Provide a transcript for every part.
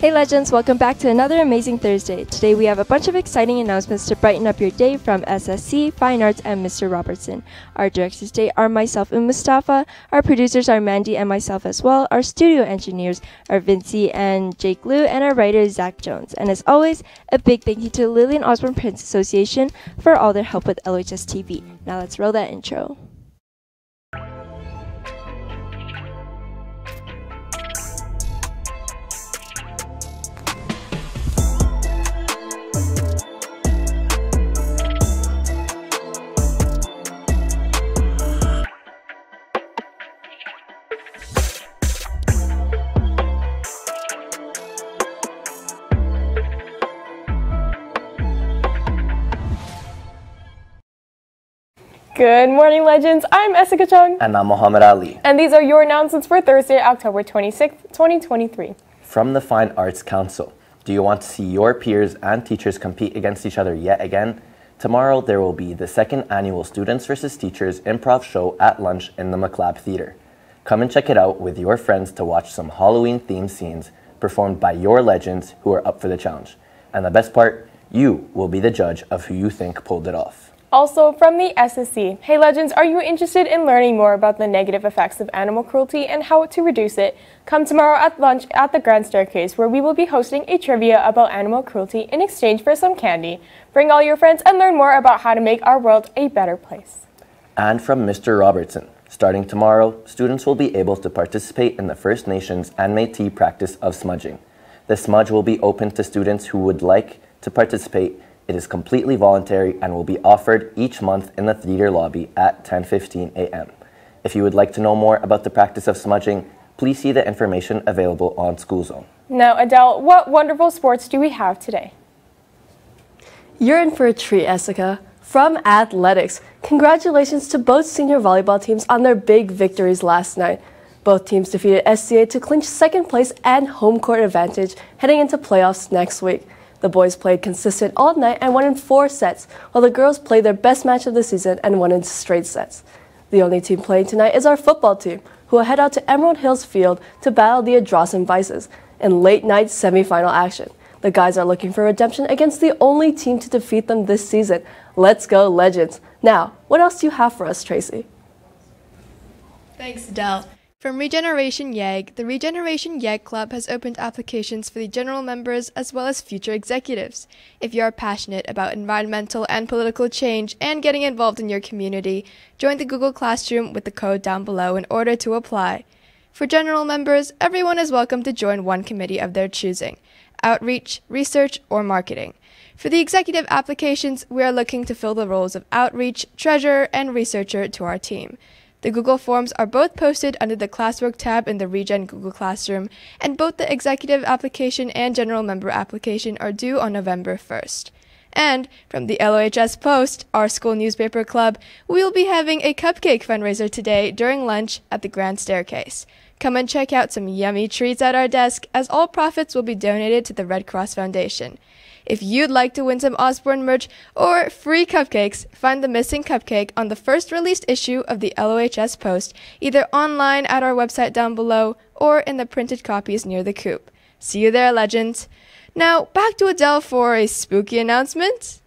Hey legends, welcome back to another amazing Thursday. Today we have a bunch of exciting announcements to brighten up your day from SSC, Fine Arts, and Mr. Robertson. Our directors today are myself and Mustafa. Our producers are Mandy and myself as well. Our studio engineers are Vinci and Jake Liu, and our writer is Zach Jones. And as always, a big thank you to Lillian Osborne Prince Association for all their help with LHS TV. Now let's roll that intro. Good morning, legends. I'm Essika Chung. And I'm Muhammad Ali. And these are your announcements for Thursday, October 26th, 2023. From the Fine Arts Council, do you want to see your peers and teachers compete against each other yet again? Tomorrow, there will be the second annual Students vs. Teachers improv show at lunch in the Maclab Theatre. Come and check it out with your friends to watch some Halloween themed scenes performed by your legends who are up for the challenge. And the best part, you will be the judge of who you think pulled it off. Also from the SSC, hey legends, are you interested in learning more about the negative effects of animal cruelty and how to reduce it? Come tomorrow at lunch at the Grand Staircase where we will be hosting a trivia about animal cruelty in exchange for some candy. Bring all your friends and learn more about how to make our world a better place. And from Mr. Robertson, starting tomorrow, students will be able to participate in the First Nations and Métis practice of smudging. The smudge will be open to students who would like to participate it is completely voluntary and will be offered each month in the theater lobby at 10:15 a.m. If you would like to know more about the practice of smudging, please see the information available on School Zone. Now, Adele, what wonderful sports do we have today? You're in for a treat, Essika. From athletics, congratulations to both senior volleyball teams on their big victories last night. Both teams defeated SCA to clinch second place and home court advantage heading into playoffs next week. The boys played consistent all night and won in four sets, while the girls played their best match of the season and won in straight sets. The only team playing tonight is our football team, who will head out to Emerald Hills Field to battle the Ardrossan Vices in late night semifinal action. The guys are looking for redemption against the only team to defeat them this season. Let's go, Legends. Now, what else do you have for us, Tracy? Thanks, Adele. From Regeneration YEG, the Regeneration YEG Club has opened applications for the general members as well as future executives. If you are passionate about environmental and political change and getting involved in your community, join the Google Classroom with the code down below in order to apply. For general members, everyone is welcome to join one committee of their choosing outreach, research, or marketing. For the executive applications, we are looking to fill the roles of outreach, treasurer, and researcher to our team. The Google Forms are both posted under the Classwork tab in the Regen Google Classroom, and both the executive application and general member application are due on November 1st. And from the LOHS Post, our school newspaper club, we will be having a cupcake fundraiser today during lunch at the Grand Staircase. Come and check out some yummy treats at our desk, as all profits will be donated to the Red Cross Foundation. If you'd like to win some Osborne merch or free cupcakes, find the missing cupcake on the first released issue of the LOHS Post, either online at our website down below or in the printed copies near the coop. See you there, legends. Now, back to Adele for a spooky announcement.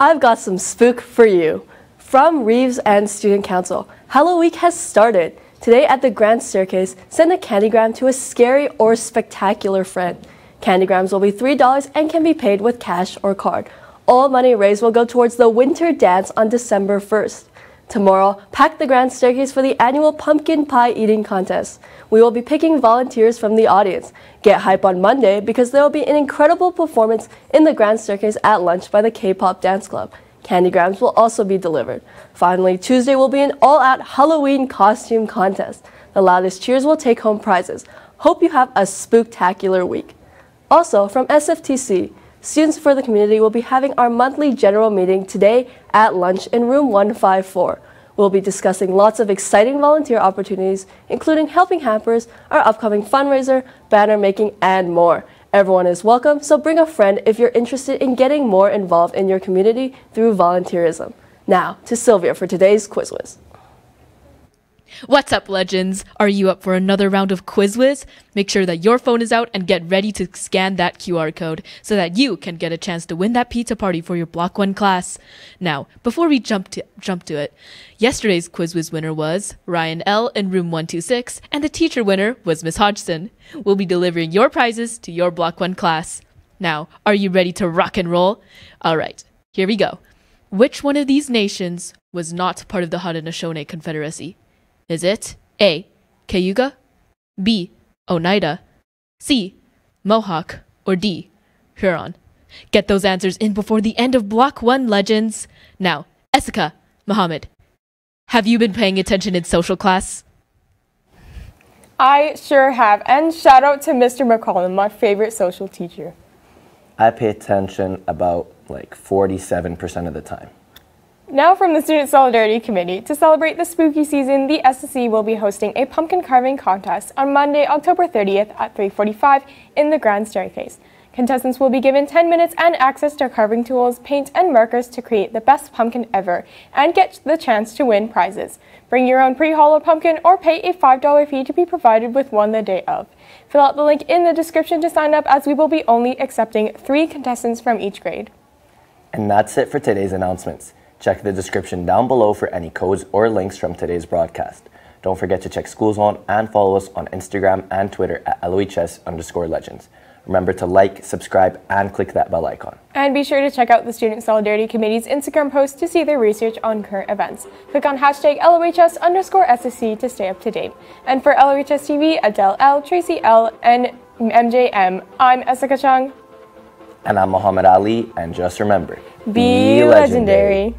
I've got some spook for you. From Reeves and Student Council, Halloween has started. Today at the Grand Staircase, send a candygram to a scary or spectacular friend. Candygrams will be $3 and can be paid with cash or card. All money raised will go towards the winter dance on December 1st. Tomorrow, pack the grand staircase for the annual pumpkin pie eating contest. We will be picking volunteers from the audience. Get hype on Monday because there will be an incredible performance in the grand staircase at lunch by the K-pop dance club. Candygrams will also be delivered. Finally, Tuesday will be an all-out Halloween costume contest. The loudest cheers will take home prizes. Hope you have a spooktacular week. Also, from SFTC, Students for the Community will be having our monthly general meeting today at lunch in room 154. We'll be discussing lots of exciting volunteer opportunities, including helping hampers, our upcoming fundraiser, banner making, and more. Everyone is welcome, so bring a friend if you're interested in getting more involved in your community through volunteerism. Now, to Sylvia for today's quiz whiz. What's up, legends? Are you up for another round of Quiz Whiz? Make sure that your phone is out and get ready to scan that QR code so that you can get a chance to win that pizza party for your Block 1 class. Now, before we jump to, jump to it, yesterday's Quiz Whiz winner was Ryan L. in room 126, and the teacher winner was Miss Hodgson. We'll be delivering your prizes to your Block 1 class. Now, are you ready to rock and roll? Alright, here we go. Which one of these nations was not part of the Haudenosaunee Confederacy? Is it A. Cayuga, B. Oneida, C. Mohawk, or D. Huron? Get those answers in before the end of Block 1 Legends. Now, Essika, Mohammed, have you been paying attention in social class? I sure have. And shout out to Mr. McCollum, my favorite social teacher. I pay attention about like 47% of the time. Now from the Student Solidarity Committee, to celebrate the spooky season, the SSC will be hosting a pumpkin carving contest on Monday, October 30th at 3.45 in the Grand Staircase. Contestants will be given 10 minutes and access to carving tools, paint, and markers to create the best pumpkin ever and get the chance to win prizes. Bring your own pre-hollow pumpkin or pay a $5 fee to be provided with one the day of. Fill out the link in the description to sign up as we will be only accepting three contestants from each grade. And that's it for today's announcements. Check the description down below for any codes or links from today's broadcast. Don't forget to check School Zone and follow us on Instagram and Twitter at LOHS underscore legends. Remember to like, subscribe, and click that bell icon. And be sure to check out the Student Solidarity Committee's Instagram post to see their research on current events. Click on hashtag LOHS underscore SSC to stay up to date. And for LOHS TV, Adele L, Tracy L, and MJM, I'm Essika Chung. And I'm Muhammad Ali, and just remember Be legendary.